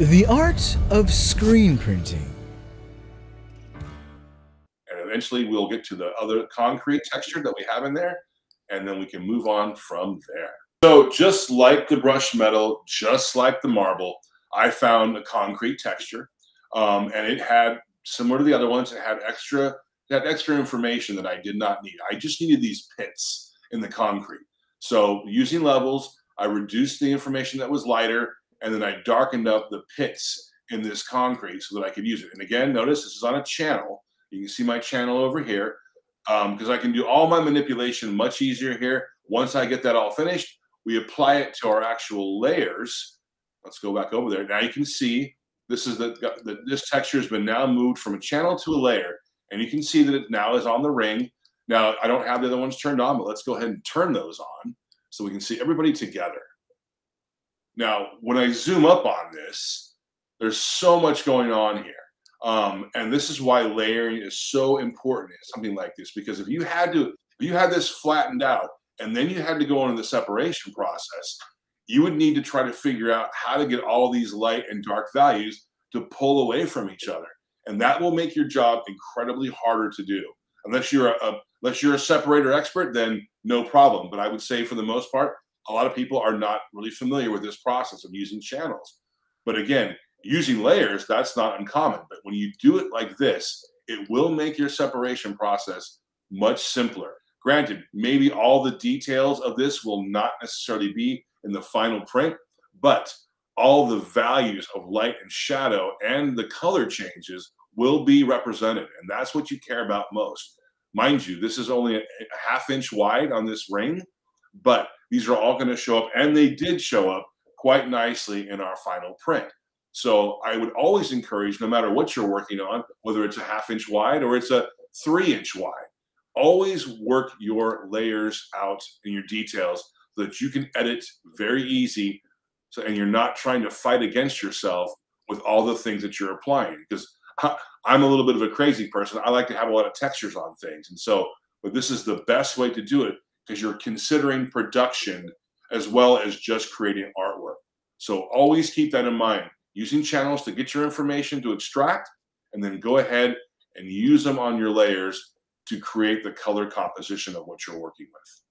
The art of screen printing. And eventually we'll get to the other concrete texture that we have in there, and then we can move on from there. So just like the brushed metal, just like the marble, I found a concrete texture, um, and it had similar to the other ones. It had extra that extra information that I did not need. I just needed these pits in the concrete. So using levels, I reduced the information that was lighter and then I darkened up the pits in this concrete so that I could use it. And again, notice this is on a channel. You can see my channel over here because um, I can do all my manipulation much easier here. Once I get that all finished, we apply it to our actual layers. Let's go back over there. Now you can see this is the, the this texture has been now moved from a channel to a layer, and you can see that it now is on the ring. Now I don't have the other ones turned on, but let's go ahead and turn those on so we can see everybody together. Now, when I zoom up on this, there's so much going on here. Um, and this is why layering is so important in something like this, because if you had to, if you had this flattened out and then you had to go into the separation process, you would need to try to figure out how to get all these light and dark values to pull away from each other. And that will make your job incredibly harder to do. Unless you're a, a unless you're a separator expert, then no problem. But I would say for the most part, a lot of people are not really familiar with this process of using channels. But again, using layers, that's not uncommon. But when you do it like this, it will make your separation process much simpler. Granted, maybe all the details of this will not necessarily be in the final print, but all the values of light and shadow and the color changes will be represented. And that's what you care about most. Mind you, this is only a half inch wide on this ring, but these are all going to show up, and they did show up quite nicely in our final print. So I would always encourage, no matter what you're working on, whether it's a half inch wide or it's a three inch wide, always work your layers out and your details so that you can edit very easy. So, and you're not trying to fight against yourself with all the things that you're applying. Because I'm a little bit of a crazy person. I like to have a lot of textures on things. And so, but this is the best way to do it because you're considering production as well as just creating artwork. So always keep that in mind. Using channels to get your information to extract, and then go ahead and use them on your layers to create the color composition of what you're working with.